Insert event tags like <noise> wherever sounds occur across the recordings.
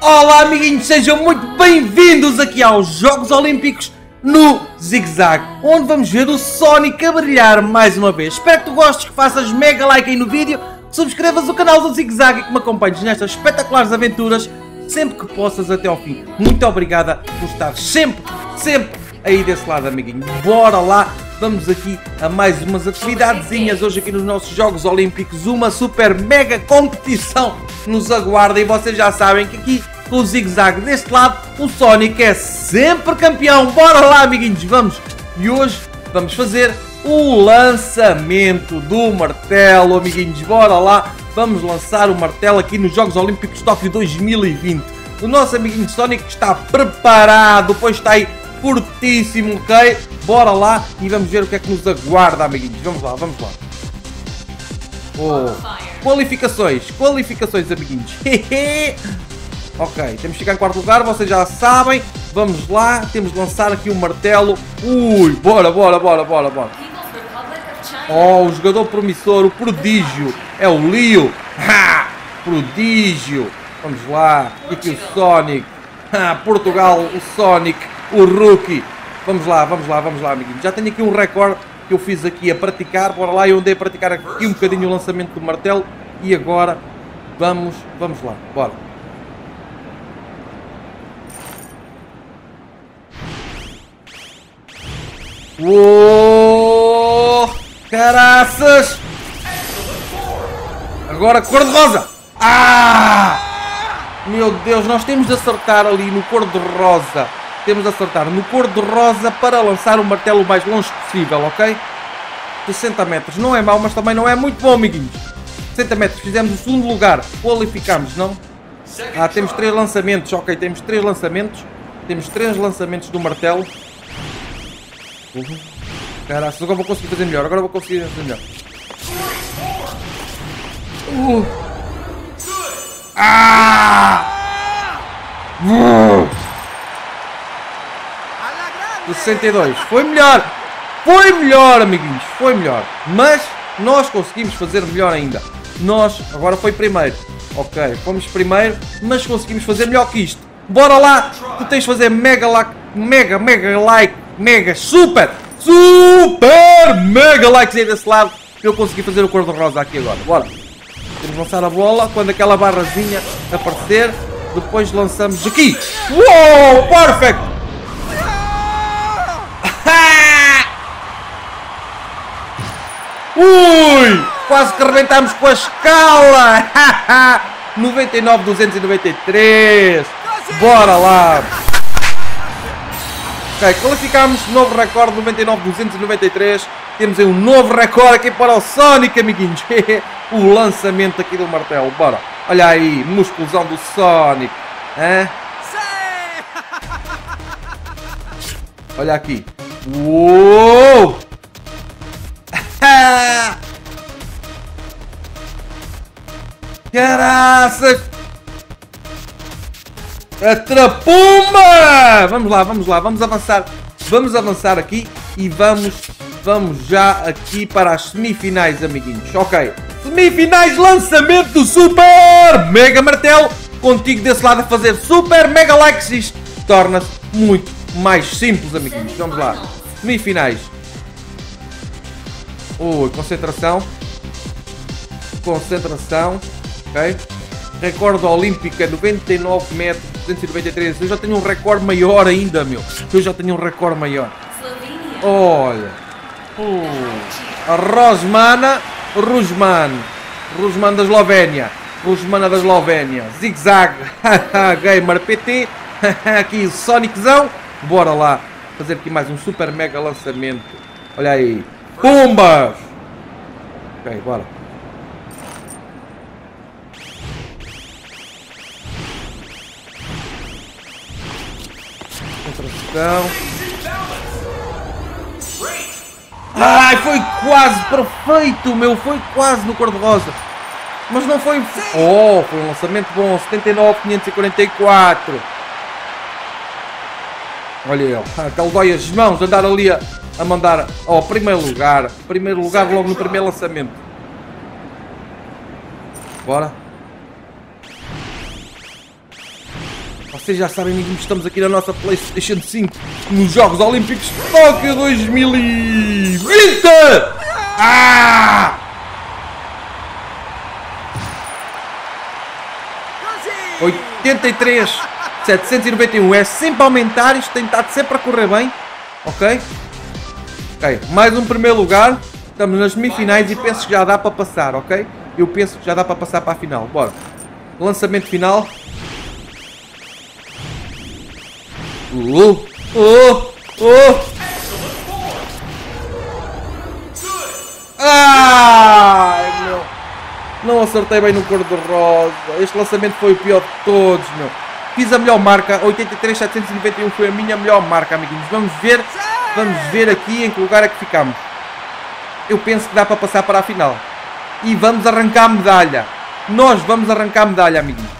Olá amiguinhos, sejam muito bem-vindos aqui aos Jogos Olímpicos no Zig Zag, onde vamos ver o Sonic a brilhar mais uma vez. Espero que tu gostes, que faças mega like aí no vídeo, que subscrevas o canal do Zig Zag e que me acompanhes nestas espetaculares aventuras sempre que possas até ao fim. Muito obrigada por estar sempre, sempre aí desse lado, amiguinho. Bora lá, vamos aqui a mais umas atividadezinhas hoje aqui nos nossos Jogos Olímpicos. Uma super mega competição nos aguarda e vocês já sabem que aqui com o zigue-zague deste lado, o Sonic é sempre campeão. Bora lá, amiguinhos, vamos! E hoje vamos fazer o lançamento do martelo, amiguinhos. Bora lá, vamos lançar o martelo aqui nos Jogos Olímpicos Tóquio 2020. O nosso amiguinho Sonic está preparado, pois está aí fortíssimo, ok? Bora lá e vamos ver o que é que nos aguarda, amiguinhos. Vamos lá, vamos lá. Oh. Qualificações, qualificações, amiguinhos. <laughs> ok, temos que ficar em quarto lugar, vocês já sabem. Vamos lá, temos de lançar aqui o um martelo. Ui, bora, bora, bora, bora, bora. Oh, o jogador promissor, o prodígio, é o Leo. Ha! Prodígio. Vamos lá, e aqui o Sonic. Ha! Portugal, o Sonic, o Rookie. Vamos lá, vamos lá, vamos lá, amiguinhos. Já tenho aqui um recorde que eu fiz aqui a praticar. Bora lá, eu andei a praticar aqui um bocadinho o lançamento do martelo. E agora, vamos, vamos lá, bora. Uou! Caraças! Agora cor-de-rosa! Ah! Meu Deus, nós temos de acertar ali no cor-de-rosa. Temos de acertar no cor-de-rosa para lançar o martelo o mais longe possível, ok? 60 metros. Não é mau, mas também não é muito bom, amiguinhos. 60 metros. Fizemos o segundo lugar. Qualificamos, não? Ah, temos três lançamentos. Ok, temos três lançamentos. Temos três lançamentos do martelo. Uhum. Caraca, agora vou conseguir fazer melhor. Agora vou conseguir fazer melhor. Uh. Ah! Uh. 62. Foi melhor. Foi melhor, amiguinhos. Foi melhor. Mas nós conseguimos fazer melhor ainda. Nós, agora foi primeiro. Ok, fomos primeiro, mas conseguimos fazer melhor que isto. Bora lá. Tu tens de fazer mega like, mega, mega like, mega, super, super, mega likes aí desse lado. Eu consegui fazer o cor-de-rosa aqui agora. Bora. Temos de lançar a bola. Quando aquela barrazinha aparecer, depois lançamos aqui. Uou, perfect. Ui! Quase que arrebentámos com a escala! <laughs> 99, 293! Bora lá! Ok, qualificámos novo recorde 99, 293. Temos aí um novo recorde aqui para o Sonic, amiguinhos. <laughs> o lançamento aqui do martelo. Bora! Olha aí, musculosão do Sonic. Hã? <laughs> Olha aqui. Uou! Caraças! Atrapumba! Vamos lá, vamos lá, vamos avançar. Vamos avançar aqui e vamos, vamos já aqui para as semifinais, amiguinhos. Ok. Semifinais, lançamento do Super Mega Martelo. Contigo desse lado a fazer Super Mega Likes. Isto torna-se muito mais simples, amiguinhos. Vamos lá. Semifinais. Ui, concentração. Concentração. Ok? Recorde olímpico é 99 metros, 293. Eu já tenho um recorde maior ainda, meu. Eu já tenho um recorde maior. Olha. Uh, a Rosmana Rusman. Rusman da Eslovénia. Rusmana da Eslovénia. Zig Zag. <laughs> Gamer PT. <laughs> aqui o Soniczão. Bora lá fazer aqui mais um super mega lançamento. Olha aí. Pumba! Ok, bora. Contração. Ai, foi quase perfeito, meu. Foi quase no cor-de-rosa. Mas não foi... Oh, foi um lançamento bom. 79, 544. Olha ele. Aquele dói as mãos. Andar ali a a mandar ao primeiro lugar. Primeiro lugar logo no primeiro lançamento. Bora. Vocês já sabem, amiguinhos, estamos aqui na nossa Playstation 5 nos Jogos Olímpicos de Tóquio 2020! Ah! ...83... ...791... ...é sempre aumentar... ...isto tem estado sempre a correr bem... ...ok? Ok, mais um primeiro lugar... ...estamos nas semifinais e penso que já dá para passar, ok? Eu penso que já dá para passar para a final, bora... ...lançamento final... Oh, oh, oh. Ai, meu. Não acertei bem no cor-de-rosa. Este lançamento foi o pior de todos, meu. Fiz a melhor marca. 83,791 foi a minha melhor marca, amiguinhos. Vamos ver. Vamos ver aqui em que lugar é que ficamos. Eu penso que dá para passar para a final. E vamos arrancar a medalha. Nós vamos arrancar a medalha, amiguinhos.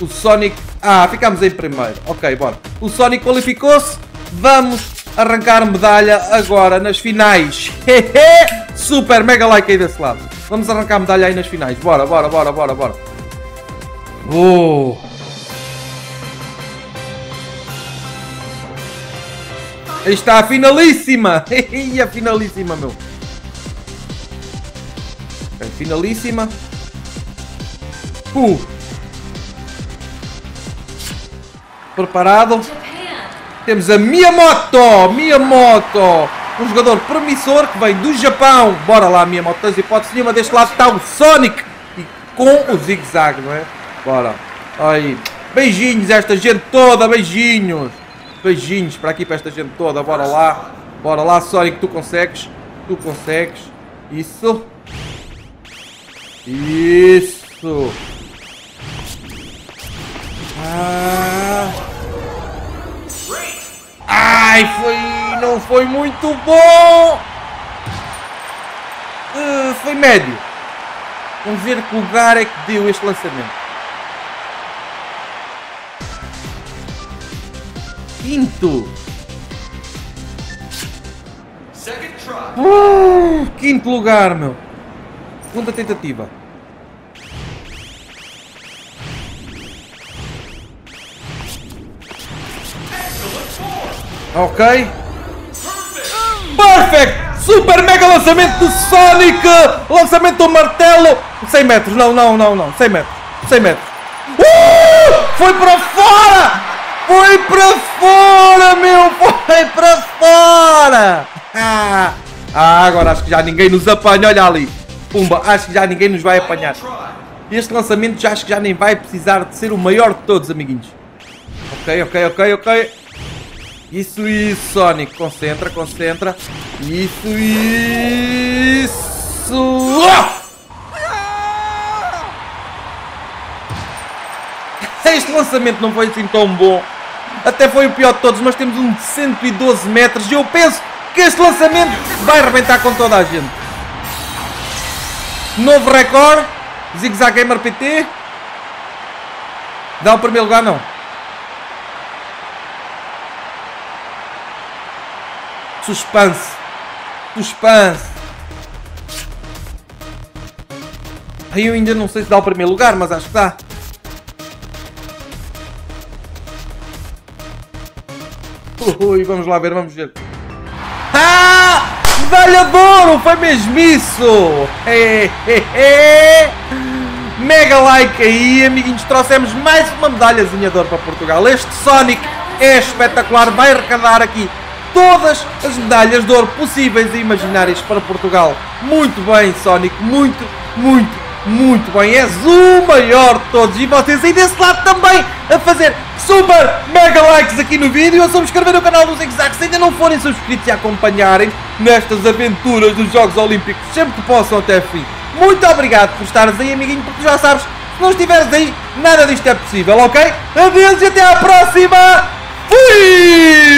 O Sonic ah, ficamos em primeiro. Ok, bora. O Sonic qualificou-se. Vamos arrancar medalha agora nas finais. Super, mega like aí desse lado. Vamos arrancar medalha aí nas finais. Bora, bora, bora, bora, bora. Oh. Aí está a finalíssima. <laughs> a finalíssima, meu. A finalíssima. Uh. Preparado? Temos a Miyamoto! Miyamoto! Um jogador promissor que vem do Japão. Bora lá, Miyamoto. Tens hipótese nenhuma. Deste lado está o Sonic. E com o zigue-zague, não é? Bora. Aí. Beijinhos a esta gente toda. Beijinhos. Beijinhos para aqui, para esta gente toda. Bora lá. Bora lá, Sonic. Tu consegues. Tu consegues. Isso. Isso. Ah. Ai, foi. Não foi muito bom! Uh, foi médio. Vamos ver que lugar é que deu este lançamento. Quinto. Uh, quinto lugar, meu. Segunda tentativa. Ok. Perfect! Super mega lançamento do Sonic! Lançamento do martelo! 100 metros, não, não, não, não. 100 metros. 100 metros. Uh! Foi para fora! Foi para fora, meu! Foi para fora! Ah, agora acho que já ninguém nos apanha. Olha ali. Pumba, acho que já ninguém nos vai apanhar. Este lançamento já acho que já nem vai precisar de ser o maior de todos, amiguinhos. Ok, ok, ok, ok. Isso, isso, Sonic. Concentra, concentra. Isso, isso. Ah! Este lançamento não foi assim tão bom. Até foi o pior de todos, mas temos um de 112 metros e eu penso que este lançamento vai arrebentar com toda a gente. Novo recorde. Zigzag Gamer PT. Dá o primeiro lugar, não. Suspense. Suspense. Aí eu ainda não sei se dá o primeiro lugar, mas acho que dá. Ui, vamos lá ver, vamos ver. Ah! Ouro! Foi mesmo isso! Mega like aí, amiguinhos. Trouxemos mais uma medalhazinha de ouro para Portugal. Este Sonic é espetacular. Vai arrecadar aqui todas as medalhas de ouro possíveis e imaginárias para Portugal. Muito bem, Sonic, muito, muito, muito bem. És o maior de todos e vocês aí desse lado também a fazer super mega likes aqui no vídeo, a subscrever o canal do Zig se ainda não forem subscritos e acompanharem nestas aventuras dos Jogos Olímpicos sempre que possam até fim. Muito obrigado por estares aí, amiguinho, porque já sabes, se não estiveres aí, nada disto é possível, ok? Adeus e até à próxima! Fui!